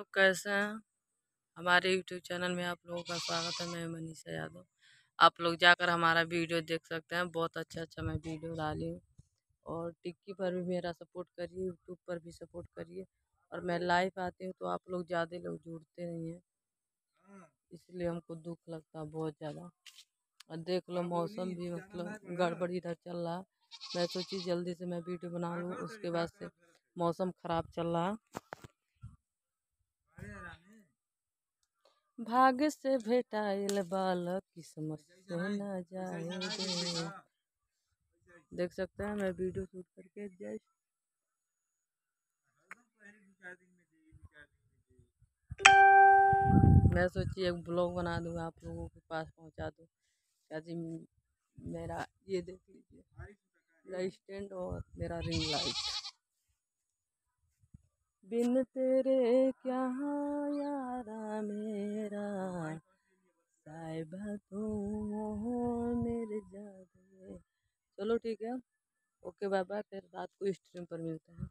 लोग कैसे हैं? हमारे यूट्यूब चैनल में आप लोगों का स्वागत है मैं मनीषा यादव। आप लोग जाकर हमारा वीडियो देख सकते हैं बहुत अच्छा अच्छा मैं वीडियो डाली हूँ। और टिक्की पर भी मेरा सपोर्ट करिए यूट्यूब पर भी सपोर्ट करिए। और मैं लाइव आती हूँ तो आप लोग ज़्यादा लोग जुड़ते नहीं हैं। इसलिए हमको दुख लगता है बहुत ज़्यादा। और देख लो मौसम भी मतलब गड़बड़ इधर चल रहा है। मैं सोची जल्दी से मैं वीडियो बना लूँ उसके बाद से मौसम ख़राब चल रहा है। भाग्य से भेटाइल बालक किस्मत से न जाए देख सकते हैं, मैं वीडियो शूट करके जस्ट मैं सोची एक ब्लॉग बना दूँ, आप लोगों के पास पहुँचा दूँ। क्या मेरा ये देख लीजिए, मेरा स्टैंड और मेरा रिंग लाइट। बिन तेरे क्या यारा मेरे चलो ठीक है। ओके बाय बाय फिर रात को स्ट्रीम पर मिलते हैं।